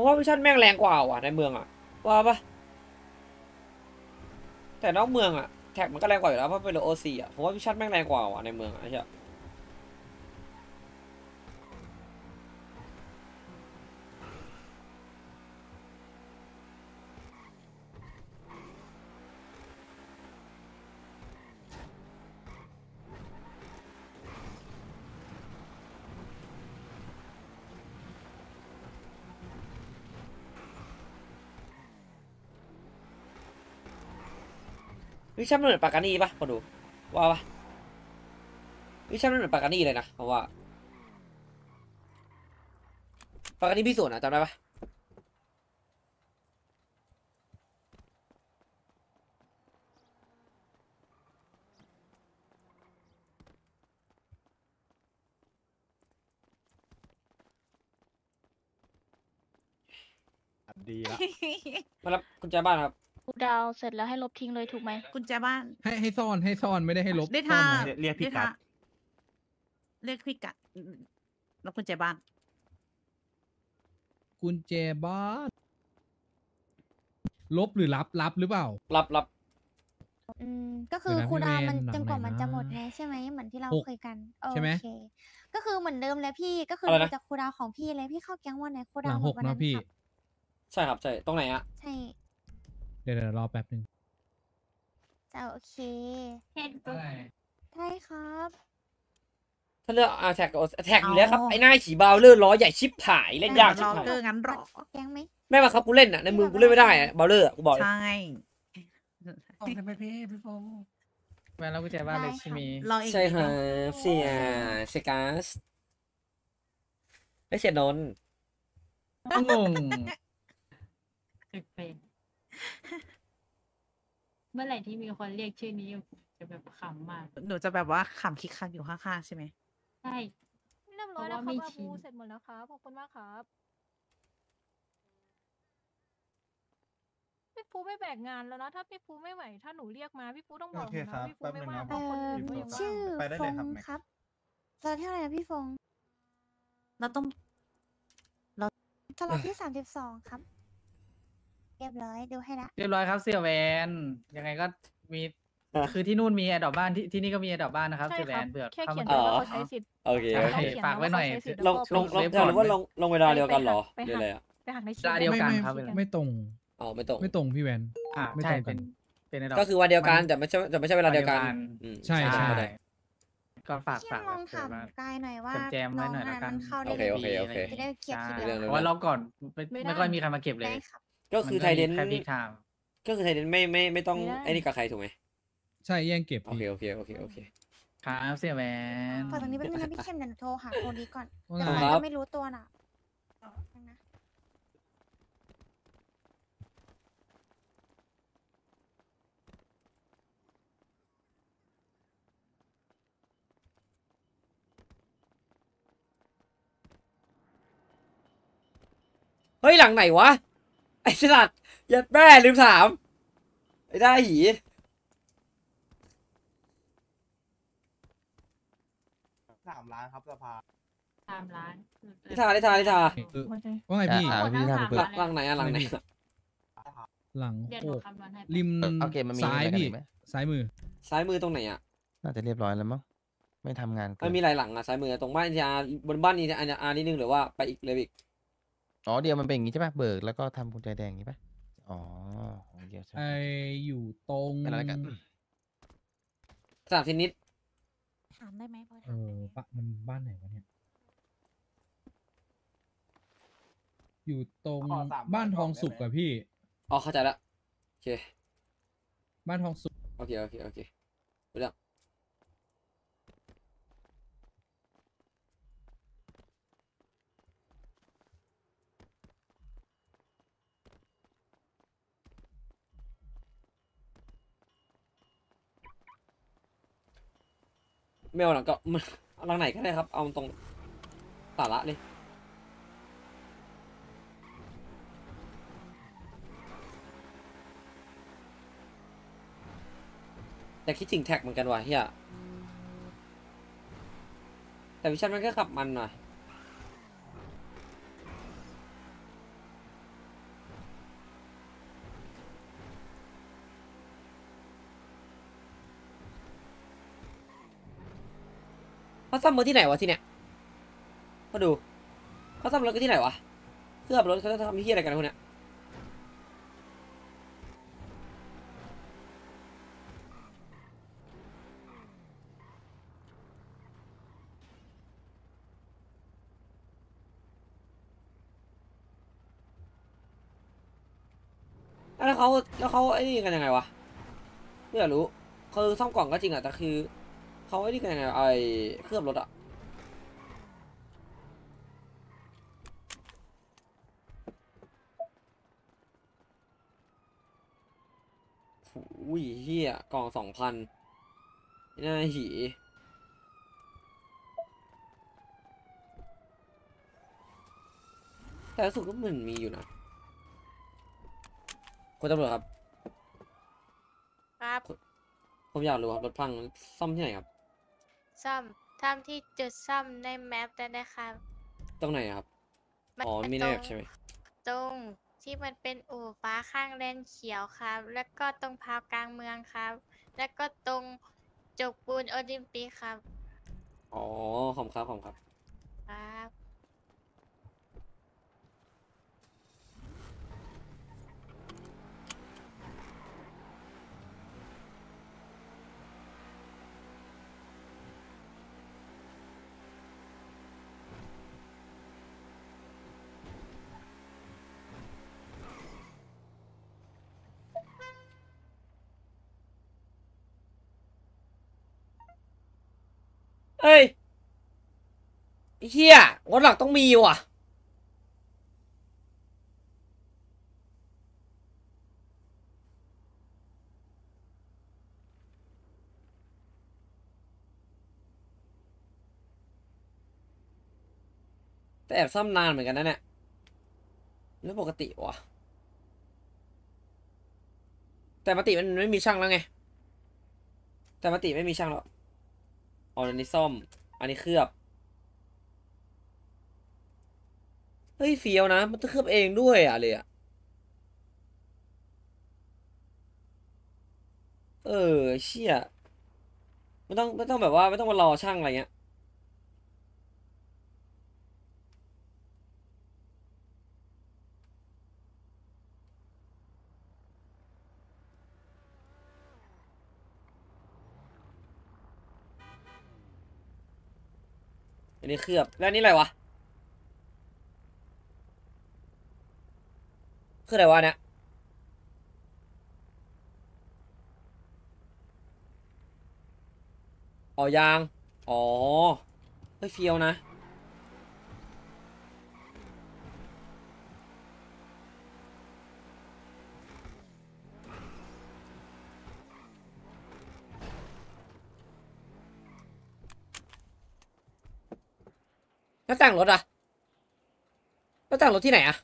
ราะว่าวิชั่นแม่งแรงกว่าว่ะในเมืองอะว่าปะแต่นอกเมืองอะแท็กมันก็แรงกว่าอยู่แล้วเพราะเป็น OC อะผมว่าวิชั่นแม่งแรงกว่าว่ะในเมืองอะไอ้ วิชั่นมันเหมือนปากกานี่ปะพอดูว่าปะวิชั่นมันเหมือนปากกานี่เลยนะเพราะว่าปากกานี่พี่สวนอะจำได้ปะดีละมารับกุญแจบ้านครับ กูดาวเสร็จแล้วให้ลบทิ้งเลยถูกไหมกุญแจบ้าน ให้ให้ซ่อนให้ซ่อนไม่ได้ให้ลบได้ซ่อท่านไว้เรียกพี่กัดเรียกพี่กัดแล้วกุญแจบ้าน กุญแจบ้านลบหรือรับรับหรือเปล่า รับรับอืมก็คือเดี๋ยวนะคูลดาวน์มันพี่เวนจนกว่าหลังไหนมันจะหมดนะไงใช่ไหมเหมือนที่เราหกคุยกันโอใช่ไหมเคก็คือเหมือนเดิมเลยพี่ก็คืออะไรดูนะจากคูลดาวน์ของพี่เลยพี่เข้าแก๊งวันไหนคูลหดาลัวงน์หหมกดวันเนาะนั้นพี่ ครับใช่ครับใช่ตรงไหนอะใช่ เดี๋ยวเดี๋ยวรอแป๊บหนึ่งจะโอเค เห็นปุ๊บใช่ครับ ถ้าเลือกอาแท็กแท็กอยู่แล้วครับ ไอ้หน้าขี่บาวเลอร์ล้อใหญ่ชิบหายเล่นยากชิรบอหายเกอร์งั้นหรอแก๊งไหมแม่มาครับกูเล่นอะในมือกูเล่นไม่ได้อะบาวเลอร์อะกูบอกเลยใช่ใช่ไหมพี่พี่โฟแม่แล้วกุญแจบ้านเลยได้ใช่ไหมรออีกใช่คนิรัดนึงบเสียเซกาสไม่เสียนนท์งง เป็นเมื่อไหร่ที่มีคนเรียกชื่อนี้จะแบบขำมากหนูจะแบบว่าขำคิกคักอยู่ข้างๆใช่ไหมใช่ เรียบร้อยแล้วเพคราะรับว่าไม่อาชิบูนเสร็จหมดแล้วครับขอบคุณมากครับพี่ฟูไม่แบกงานแล้วนะถ้าพี่ฟูไม่ไหวถ้าหนูเรียกมาพี่ฟูต้องบอกหนูนะพี่ฟูไม่ว่างเพเอ่ราะคนออื่นก็ยังว่าง ชื่อไปได้ฟเลยงครับแม็ก ครับเราเท่าไหร่นะพี่ฟงเราต้องตลอดที่สามสิบสองครับ เรียบร้อยดูให้ละเรียบร้อยครับเสี่ยแวนยังไงก็มีคือที่นู่นมีแอดดอกบ้านที่ที่นี่ก็มีแอดดอกบ้านนะครับใช่เสี่ยคแวรับนเผื่อแค่เข้าเขียมานไว้ว่าเขาใช้สิทธิ์โอเคโอโอเคเคฝากไว้หน่อยเขียนลไว้งว่าลงลงเซฟอยากรู้ว่าก่ลอนงลงเวลาเดียวกันเหรอไปหรือหาอะไรอะไปหักในชีเวลาเดียวกันไม่ครับไม่ไม่ตรงอ๋อไม่ตรง ไม่ตรงพี่แวน อ่าไม่ใช่ตรงกัเป็น นเป็นแอดดอกก็คือวันเดียวกันแต่ไม่ใช่แต่ไม่ใช่เวลาเดียวกันวันเดียวกันอืม ใช่ ใช่เข้าใจก็ฝากพี่ฝากลองเผื่อว่าถามกายหน่อยว่าแจมๆไว้หน่อยน้ละงกันเข้าได้โอเคโอเคโอเค จะได้เคลียร์ใช่ทีเรื่เดีองยว เพราะว่าเราก่อนไม่ไม่ค่อยมีใครมาเก็บเลย ได้ครับ ก็คือไทยเดนแค่พีคไทม์ก็คือไทยเดนไม่ไม่ไม่ต้องไอ้นี่กับใครถูกไหมใช่แย่งเก็บโอเคพี่โอเคโอเคโอเคครับเสี่ยแวนพอตรงนี้เป็นงนะพี่เข้มเดี๋ยวหนูโทรหาโคดีก่อนว่าแต่ไงเขาครับก็ไม่รู้ตัวน่ะนะเฮ้ยหลังไหนวะ ไอ้สลัดยัดแม่ลืมถาม ไอ้ได้หีสามล้านครับสภาตามร้านลิทาลิทาลิทาเออว่าไงพี่ อ่าพี่ทำหลังหลังไหนอะหลังไหนอะหลังเดี๋ยวหโอนูกคำนวณให้ริมเออโอเคมันมีซ้ายอะไรกันพี่อีกไหมซ้ายมือ ซ้ายมือตรงไหนอะน่าจะเรียบร้อยแล้วมั้งไม่ทำงานเกิมันนมีหลายหลังอะซ้ายมือตรงบ้านยาบนบ้านนี้อันอานิดนึงหรือว่าไปอีกเลยอีก อ๋อเดียวมันเป็นอย่างงี้ใช่ปะเบิกแล้วก็ทำกุญแจแดงอย่างงี้ปะอ๋อของเดียวใช่ไออยู่ตรงเป็นอะไรกันสามชนิดถามได้ไหมพอเอถามอได้ไหมปะมันบ้านไหนวะเนี่ย อยู่ตรงขอสามบ้านร้อยทองกล่องได้สุกไหม อะพี่ อ๋อเข้าใจละโอเคบ้านทองสุกโอเคโอเคโอเครู้เรื่อง ไม่เอาหลังก็เอาหลังไหนก็ได้ครับ เอาตรงสาระเลยแต่คิดถึงแท็กเหมือนกันว่ะเฮียแต่วิชันมันก็ขับมันหน่อย เขาซ่อมมือที่ไหนวะที่เนี่ยมาดูเขาซ่อมรถกันที่ไหนวะเครื่องรถเขาจะทำที่อะไรกันพวกเนี้ยแล้วเขาแล้วเขาไอ้นี่กันยังไงวะไม่อยากรู้คือซ่อมกล่องก็จริงอะแต่คือ เขาไอ้นี่กันยังไงวะไอ้เครื่องรถอะอุ้ยเฮียกล่องสองพันน่าหีแต่รู้สึกว่ามันมีอยู่นะคุณตำรวจครับ ครับ ผมอยากรู้ครับ รถพังซ่อมที่ไหนครับ ซ่อมทำที่จุดซ่อมในแมปได้นะครับตรงไหนอะครับมันอ๋อเป็นมีในตรแบงบใช่ไหม ตรงที่มันเป็นอู่ฟ้าข้างเลนเขียวครับ แล้วก็ตรงพาวกลางเมืองครับ แล้วก็ตรงจกปูนโอลิมปิกครับอ๋อขอบคุณครับขอบคุณครับ ครับ เอ้ยเฮียรถหลักต้องมีว่ะ แต่แอบซ่อมนานเหมือนกันนะเนี่ยเรื่องปกติวะแต่ปกติมันไม่มีช่างแล้วไง แต่ปกติไม่มีช่างแล้ว อันนี้ซ่อม อันนี้เคลือบ เฮ้ยเฟียวนะ มันจะเคลือบเองด้วยอะเลยอะเออเชี่ยไม่ต้องไม่ต้องแบบว่าไม่ต้องมารอช่างอะไรเงี้ย นนี้เคลือบ แล้วอันนี้อะไรวะ คืออะไรวะเนี่ย อ๋อยาง อ๋อ เฮ้ยเฟียวนะ แล้วแต่งรถอะแล้วแต่งรถที่ไหนอะ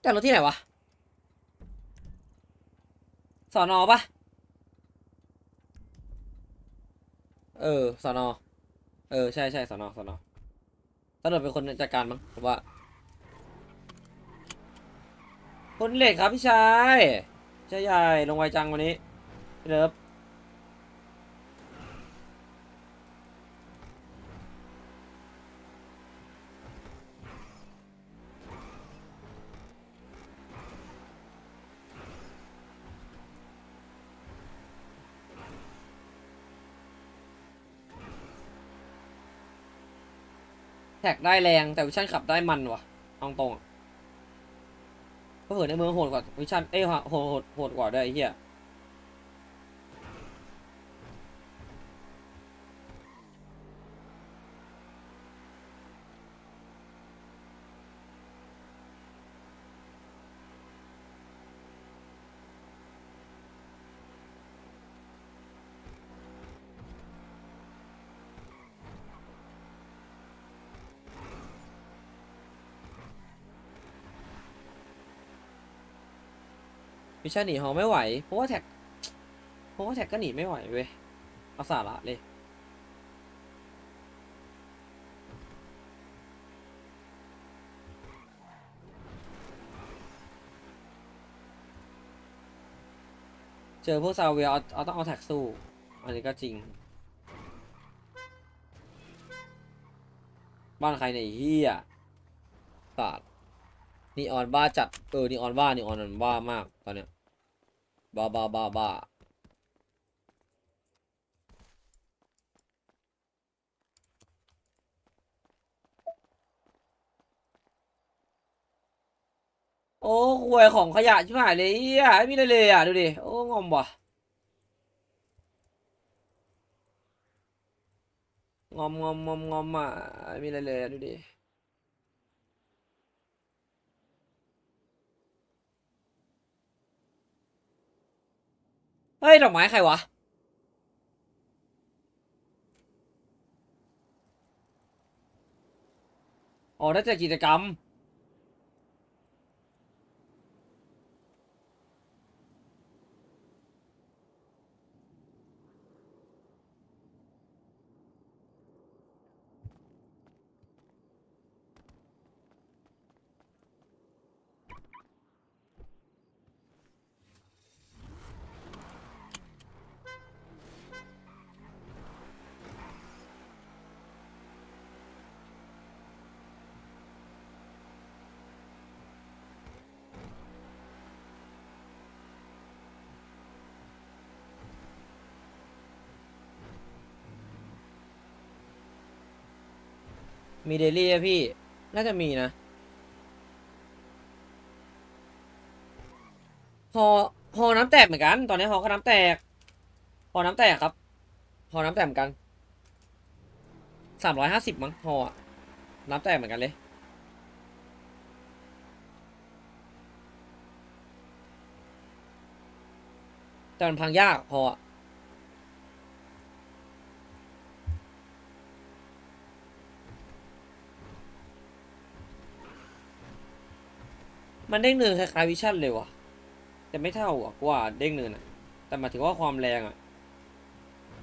แต่งรถที่ไหนวะสอนอปะเออสอนอเออใช่ใช่สอนอสอนอตำรวจเป็นคนจัดการมั้งผมว่าคนเหล็กครับพี่ชายใช่ใหญ่ลงไวจังวันนี้พี่เลิฟ ท็กได้แรง แต่วิชั่นขับได้มันว่ะเอาตรงก็เผื่อในเมืองโหดกว่าวิชั่นเอ้ยโหดโหดโหดกว่าด้วยไอ้เหี้ย วิชั่นหนีหอไม่ไหว เพราะว่าแท็ก เพราะว่าแท็กก็หนีไม่ไหวเว้ย เอาสาระเลย เจอพวกซาเวียเอาเอาต้องเอาแท็กสู้ อันนี้ก็จริง บ้านใครเนี่ยเฮียศาสตร์นีออนบ้าจัด เออนีออนบ้านีออนมันบ้ามากตอนเนี้ย บ้าบ้าบ้าบ้าโอ้หวยของขยะชิบหายเลยเฮียไม่มีอะไรเลยอะ ดูดิ โอ้ งอมว่ะ งอมงอมงอมงอมอะไม่มีอะไรเลยอะดูดิ ฮ้ยดอกไม้ใครวะ อ๋อน่าจะกิจกรรม มีเดลี่อะพี่ น่าจะมีนะ พอ พอน้ำแตกเหมือนกัน ตอนนี้พอก็น้ำแตก พอน้ำแตกครับ พอน้ำแตกเหมือนกัน สามร้อยห้าสิบมั้งพออะน้ำแตกเหมือนกันเลย แต่มันพังยากพออะ มันเด้งเนินคล้ายๆวิชั่นเลยว่ะ แต่ไม่เท่าอะกว่าเด้งเนินอะ แต่หมายถึงว่าความแรงอะ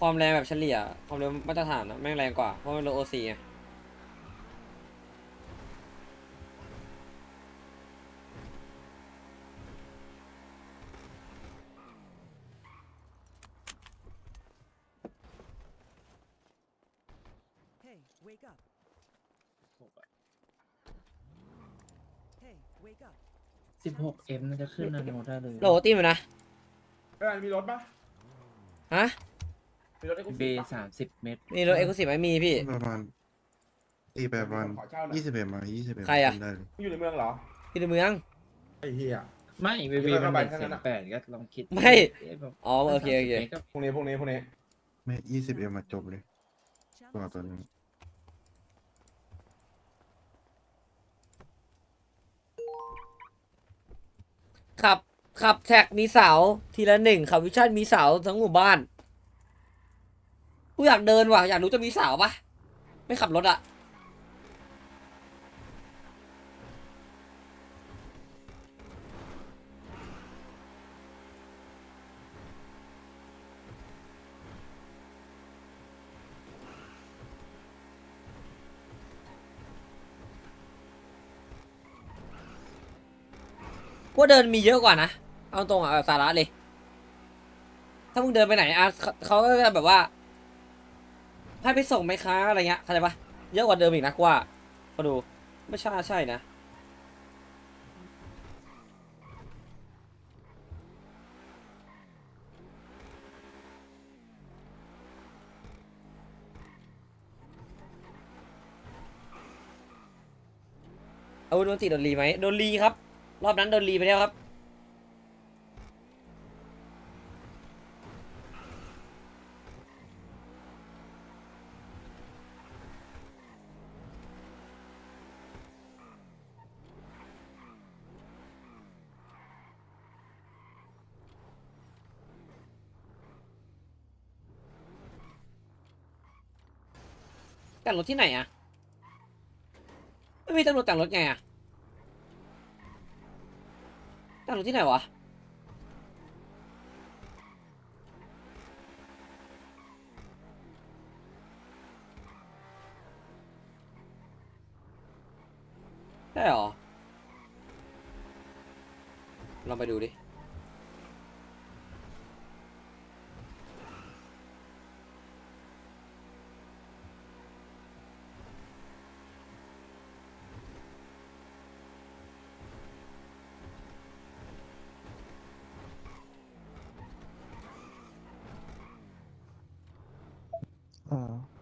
ความแรงแบบเฉลี่ย ความเร็วมาตรฐานอะแม่งแรงกว่า เพราะมันโลโอซีไง สิบหกเอ็มจะขึ้นนาโนได้เลยโลตีมันนะเออมีรถปะฮะมีรถไอ้กูเบสามสิบเมตรมีรถเอ็กซ์คลูซีฟไหมมีพี่ประมาณตีไปประมาณขอเช่าหน่อยยี่สิบเอ็มมายี่สิบเอ็มใครอะได้เลยมึงอยู่ในเมืองเหรอพี่ในเมืองไอ้เหี้ยไม่เบบีเดี๋ยวมันเข้าไปเป็นทั้งนั้นอะเสียงแปดก็ลองคิดไม่เอ๊ะแบบอ๋อโอเคโอเค30มตรก็พรุ่งนี้พรุ่งนี้พรุ่งนี้ไม่ยี่สิบเอ็มมาจบเลยตัวตัวนี้ ขับขับแท็กมีเสาทีละหนึ่งขับวิชั่นมีเสาทั้งหมู่บ้าน กูอยากเดินว่ะ อยากรู้จะมีเสาปะไม่ขับรถอะ ว่าเดินมีเยอะกว่านะ เอาตรงอะสาระเลย ถ้ามึงเดินไปไหนอะเขาก็จะแบบว่าให้ไปส่งไหมคะอะไรเงี้ยเข้าใจปะเยอะกว่าเดิมอีกนะกว่าก็ดู ไม่ใช่ใช่นะเอาโดนติดโดนรีไหมโดนรีครับ รอบนั้นโดนรีไปแล้วครับ แต่งรถที่ไหนอะไม่มีตำรวจแต่งรถไงอะ แต่งรถที่ไหนวะได้หรอลองไปดูดิ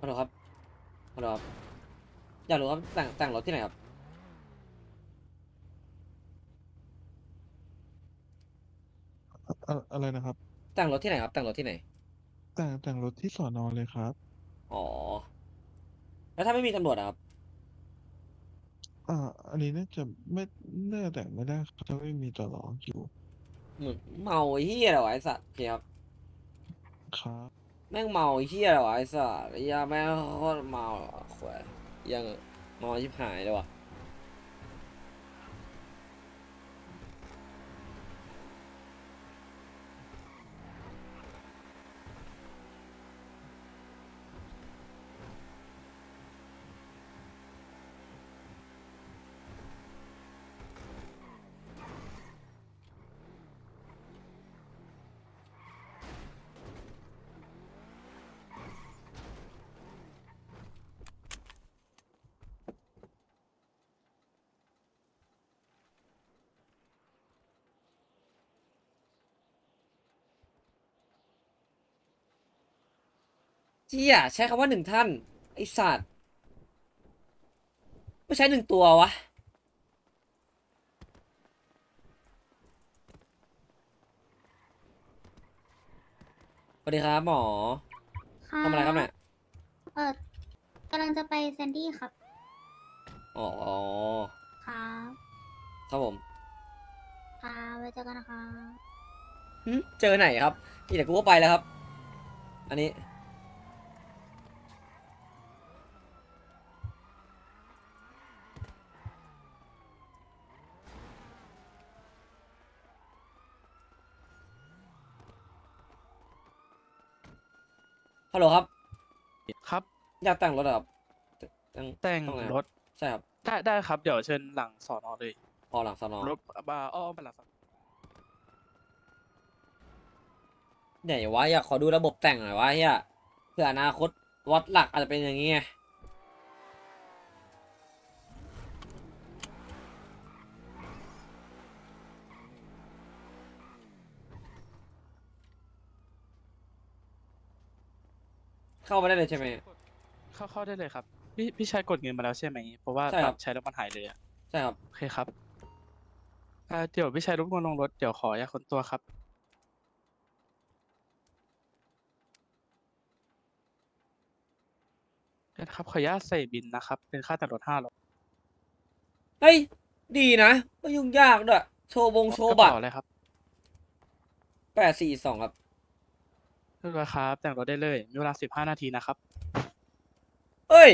ฮัลโหลครับฮัลโหลครับ อยากรู้ครับแต่งแต่งรถที่ไหนครับอะอะไรนะครับ แต่งรถที่ไหนครับ แต่งรถที่ไหน แต่งแต่งรถที่สอนอเลยครับ อ๋อ แล้วถ้าไม่มีตำรวจอะครับ อ่า อันนี้น่าจะไม่น่าจะแต่งไม่ได้ครับถ้าไม่มีตลออยู่เหมือนเมาไอ้เฮียอะไรวะไอ้สัตว์โอเคครับ ครับ แม่งเมาไอ้เฮียอะไรวะไอ้สัตว์ไอ้ยาแม่งโคตรเมาอะขวาย ยังเมาชิบหายเลยว่ะ เจียใช้คำว่าหนึ่งท่าน ไอ้สัตว์ไม่ใช้หนึ่งตัววะสวัสดีครับหมอทำอะไรครับเนี่ยเออกำลังจะไปแซนดี้ครับ อ๋อ ครับ ครับผม ครับไว้เจอกันนะคะหึเจอไหนครับนี่เดี๋ยวกูก็ไปแล้วครับ อันนี้ ฮัลโหลครับ ครับ อยากแต่งรถเหรอครับแต่งแต่งตรงไหนรถ ใช่ครับ ได้ได้ครับ เดี๋ยวเชิญหลังสอนอเลยออหลังสนอรถบาอ้อมไปหลังสอนอไหนวะอยากขอดูระบบแต่งหน่อยวะเฮียเผื่ออนาคตวัดหลักอาจจะเป็นอย่างงี้ไง เข้ามาได้เลยใช่ไหม เข้าเข้าได้เลยครับ พี่พี่ชายกดเงินมาแล้วใช่ไหม เพราะว่าใช่ครับบัตรใช้แล้วมันหายเลยอะใช่ครับ โอเคครับอ่าเดี๋ยวพี่ชายรบกวนลงรถ เดี๋ยวขออยากคนตัวครับ นะครับ ขออนุญาตใส่บินนะครับ เป็นค่าแต่งรถห้าร้อยเฮ้ย ดีนะ ไม่ยุ่งยากด้วย โชว์บงโชว์บัตรเลยครับ แปดสี่สองครับ เรียบร้อยครับ แต่งรถได้เลย มีเวลาสิบห้านาทีนะครับ เอ้ย